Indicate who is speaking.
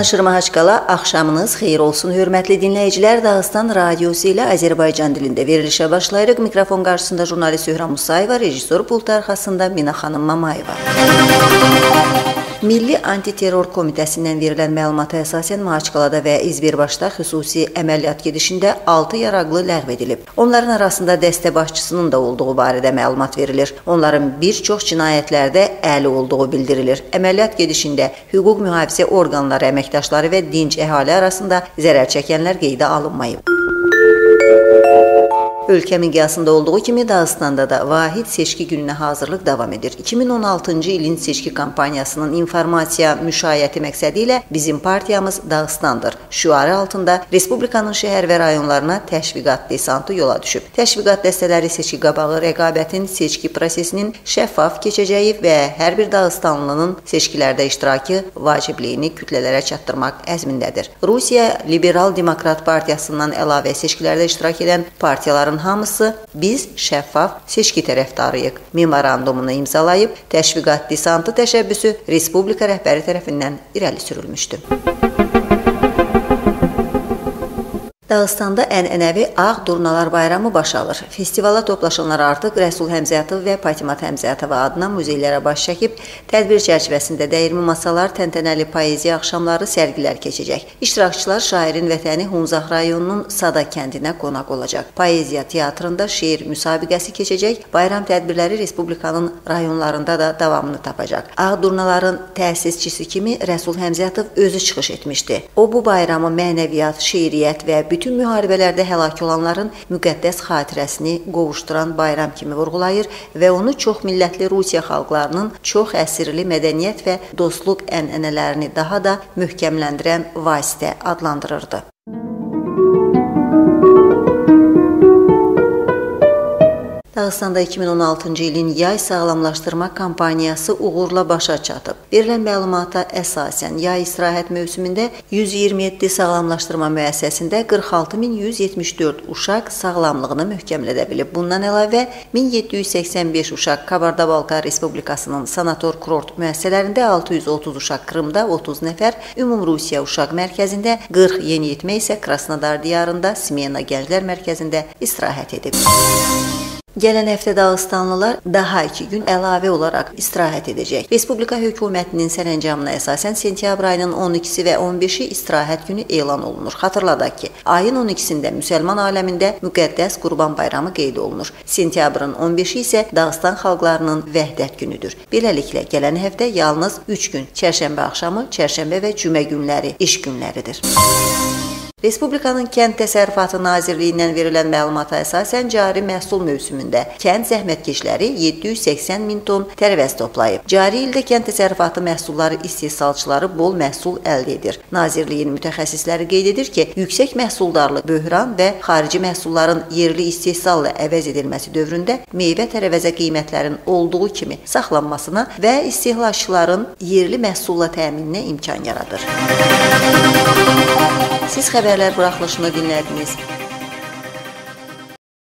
Speaker 1: Danışır Mahaçqala, axşamınız xeyir olsun hörmətli dinləyicilər. Dağıstan radiosu ilə Azərbaycan dilində verilişə başlayırıq. Mikrofon qarşısında jurnalist Söhrəm Musayeva, rejissor pult arxasında Mina xanım Mamayeva. Milli Antiterror Komitəsindən verilən məlumata əsasən Mahaçqalada və İzbirbaşda xüsusi əməliyyat gedişində 6 yaraqlı ləğv edilib. Onların arasında dəstə başçısının da olduğu barədə məlumat verilir. Onların bir çox cinayətlərdə əli olduğu bildirilir. Əməliyyat gedişində hüquq mühafizə orqanları əməkdaşları və dinc əhali arasında zərər çəkənlər qeydə alınmayıb. Ölkə miqyasında olduğu kimi Dağıstanda da vahid seçki gününə hazırlıq davam edir. 2016-cı ilin seçki kampaniyasının informasiya müşayiəti məqsədi ilə bizim partiyamız Dağıstandır. Şüarı altında respublikanın şəhər və rayonlarına təşviqat desantı yola düşüb. Təşviqat dəstələri seçki qabağı rəqabətin seçki prosesinin şəffaf keçəcəyi və hər bir Dağıstanlının seçkilərdə iştirakı vacibliyini kütlələrə çatdırmaq əzmindədir. Rusiya Liberal Demokrat Partiyasından əlavə seçkilərdə iştirak edən partiyaların hamısı biz şəffaf seçki tərəfdarıyıq. Memorandumunu imzalayıb təşviqat desantı təşəbbüsü respublika rəhbəri tərəfindən irəli sürülmüşdü. Dağıstanda ənənəvi Ağ Durnalar Bayramı baş alır. Festivala toplaşanlar artıq Rəsul Həmzəyatov və Patimat Həmzəyatova adına muzeylərə baş çəkib, tədbir çərçivəsində dəyirmi masalar, təntənəli poeziya axşamları, sərgilər keçəcək. İştirakçılar şairin vətəni Hunzaq rayonunun Sada kəndinə qonaq olacaq. Poeziya teatrında şeir müsabiqəsi keçəcək. Bayram tədbirləri respublikanın rayonlarında da davamını tapacaq. Ağ Durnaların təsisçisi kimi Rəsul Həmzəyatov özü çıxış etmişdi. O bu bayramı mənəviyyat, şeiriyyət və bütün bütün müharibələrdə həlak olanların müqəddəs xatirəsini qovuşduran bayram kimi vurğulayır və onu çox millətli Rusiya xalqlarının çox əsirli mədəniyyət və dostluq ənənələrini daha da möhkəmləndirən vasitə adlandırırdı. Dağıstanda 2016-cı ilin yay sağlamlaşdırma kampaniyası uğurla başa çatıb. Verilən məlumata əsasən yay istirahət mövsümündə 127 sağlamlaşdırma müəssisəsində 46174 uşaq sağlamlığını möhkəmlədə bilib. Bundan əlavə 1785 uşaq Kabarda-Balkar Respublikasının sanator kurort müəssisələrində, 630 uşaq Krımda, 30 nəfər Ümumrusiya uşaq mərkəzində, 40 yeniyetmə isə Krasnodar diyarında Smena Gənclər Mərkəzində istirahət edib. Gələn həftə Dağıstanlılar daha 2 gün əlavə olaraq istirahət edəcək. Respublika hökumətinin sərəncamına əsasən sentyabr ayının 12-si və 15-i istirahət günü elan olunur. Xatırladaq ki, ayın 12-sində müsəlman aləmində müqəddəs Qurban Bayramı qeyd olunur. Sentyabrın 15-i isə Dağıstan xalqlarının vəhdət günüdür. Beləliklə, gələn həftə yalnız 3 gün, çərşənbə axşamı, çərşənbə və cümə günləri iş günləridir. Respublikanın Kənd Təsərrüfatı Nazirliyindən verilən məlumata əsasən cari məhsul mövsümündə kənd zəhmətkeşləri 780 min ton tərəvəz toplayıb. Cari ildə kənd təsərrüfatı məhsulları istehsalçıları bol məhsul əldə edir. Nazirliyin mütəxəssisləri qeyd edir ki, yüksək məhsuldarlıq böhran və xarici məhsulların yerli istehsalla əvəz edilməsi dövründə meyvə tərəvəzə qiymətlərin olduğu kimi saxlanmasına və istehlakçıların yerli məhsulla təmininə imkan yaradır. Siz xəbərlər buraxılışını dinlədiniz.